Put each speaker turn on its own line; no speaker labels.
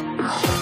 Bye.